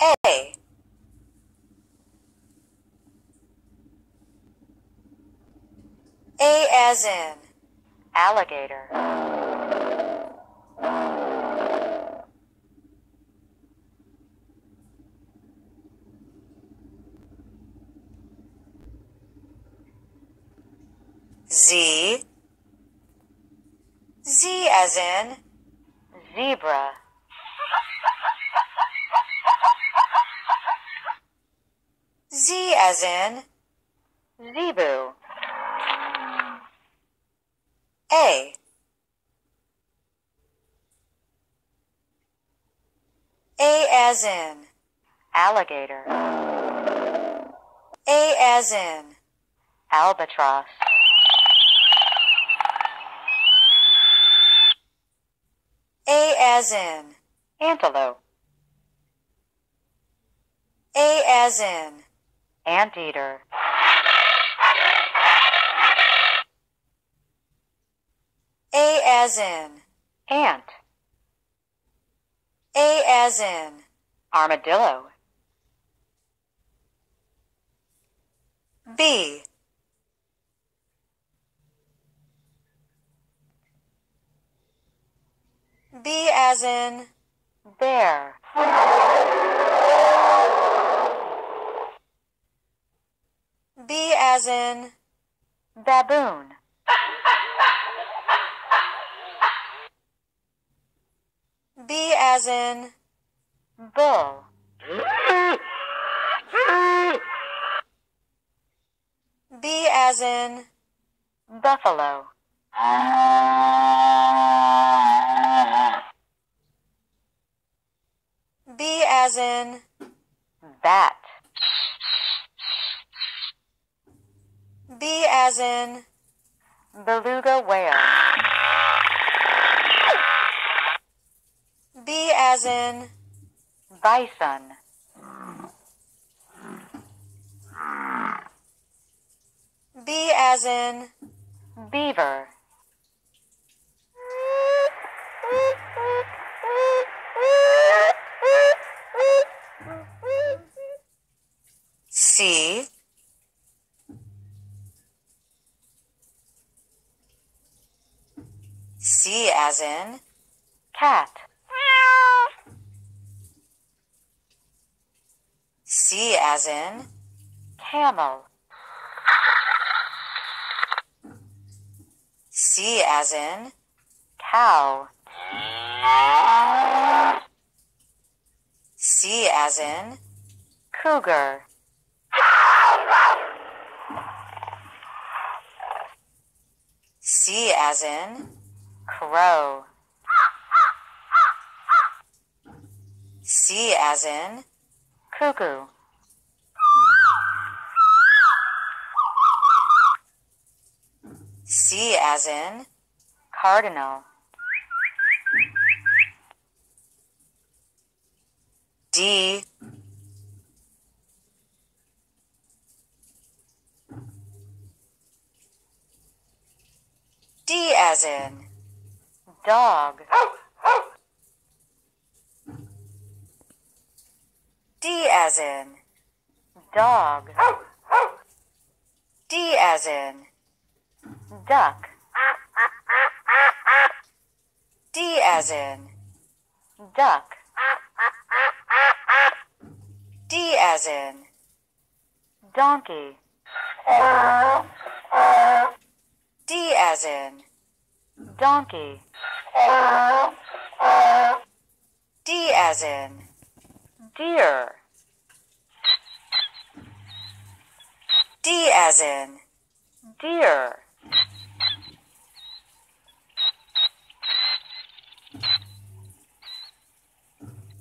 A. A as in alligator, Z. Z as in zebra, Z as in? Zebu, A. A as in? Alligator, A as in? Albatross, A as in? Antelope, A as in anteater, A as in. Ant, A as in. Armadillo, B. B as in. Bear, B as in baboon, B as in bull, B as in buffalo, B as in bat, B as in beluga whale, B as in bison, B as in beaver, C C as in cat, C as in camel, C as in cow, C as in cougar, C as in crow, C as in? Cuckoo, C as in? Cardinal, D. D as in dog, D as in dog, D as in duck, D as in duck, D as in donkey, D as in donkey, D as in deer, D as in deer,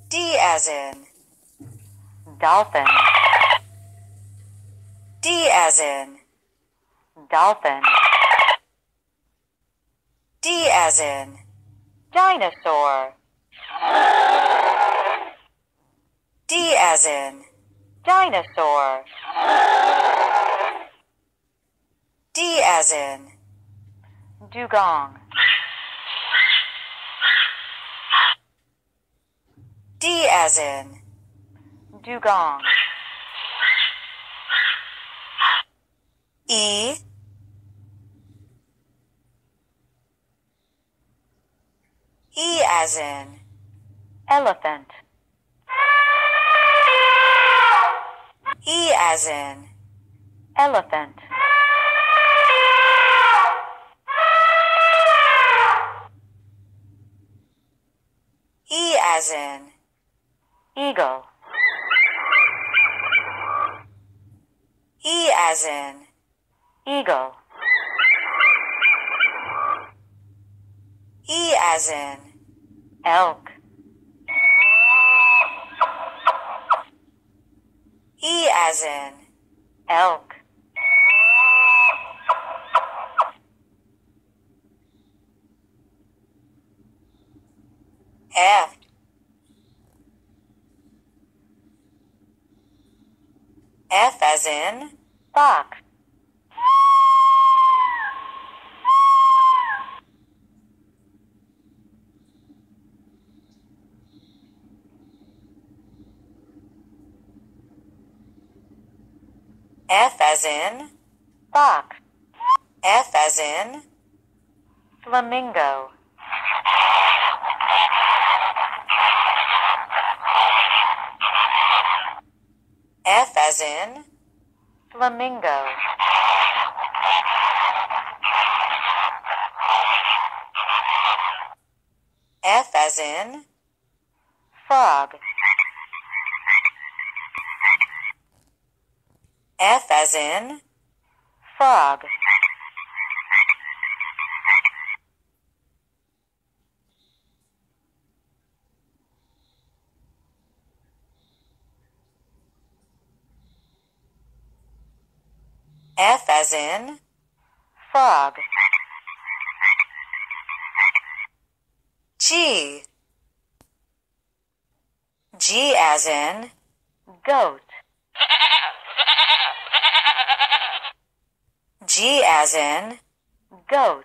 D as in dolphin, D as in dolphin, D as in dinosaur, D as in dinosaur, D as in dugong, D as in dugong, E E as in elephant, E as in elephant, E as in eagle, E as in eagle, E as in elk, E as in elk, F. F as in fox, F as in? Fox, F as in? Flamingo, F as in? Flamingo, F as in? Frog, F as in frog, F as in frog, G. G as in goat, G as in goat,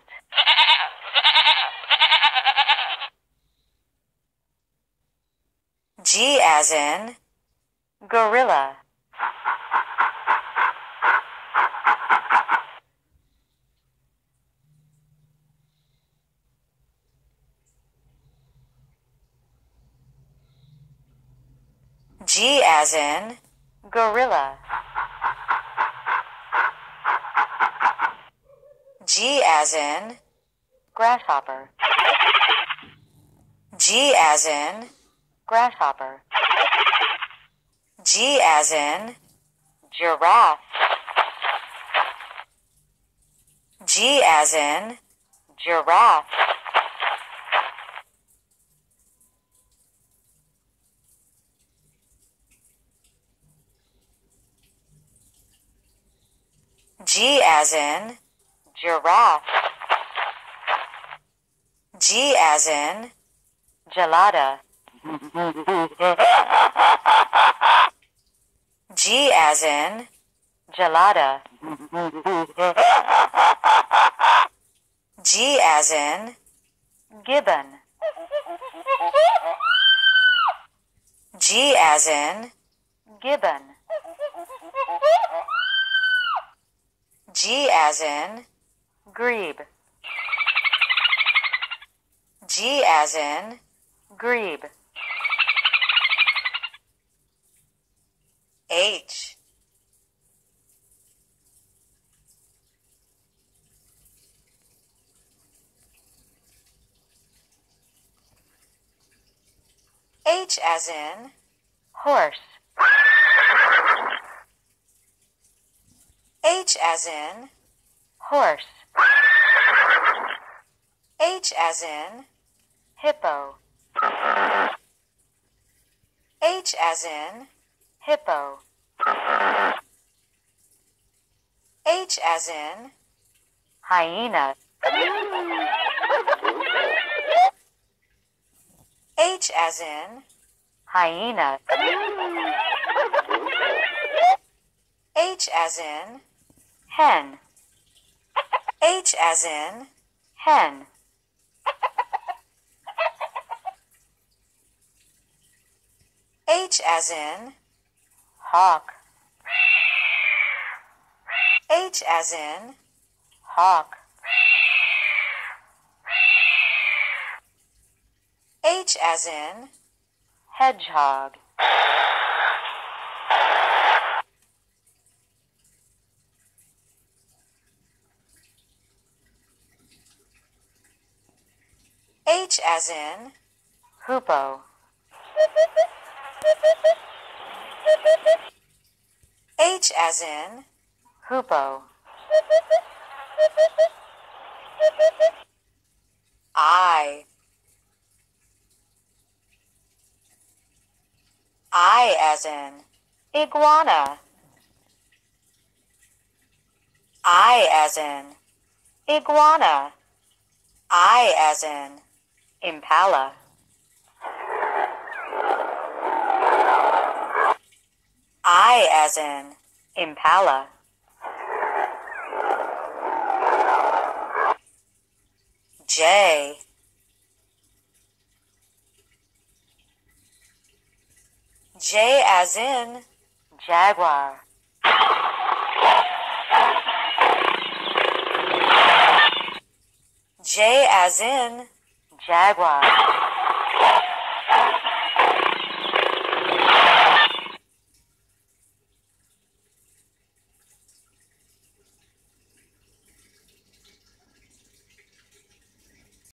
G as in gorilla, G as in gorilla, G as in grasshopper, G as in grasshopper, G as in giraffe, G as in giraffe, G as in giraffe, G as in gelada, G as in gelada, G as in gibbon, G as in gibbon, G as in grebe, G as in grebe, H. H as in horse, H as in horse, H as in hippo, H as in hippo, H as in hyena, H as in hyena, H as in hen, H as in hen, H as in hawk, H as in hawk, H as in hedgehog, H as in hoopoe, H as in hoopoe, I. I as in iguana, I as in iguana, I as in impala, I as in impala, J. J as in jaguar, J as in jaguar,